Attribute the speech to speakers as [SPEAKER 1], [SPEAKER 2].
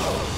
[SPEAKER 1] Oh!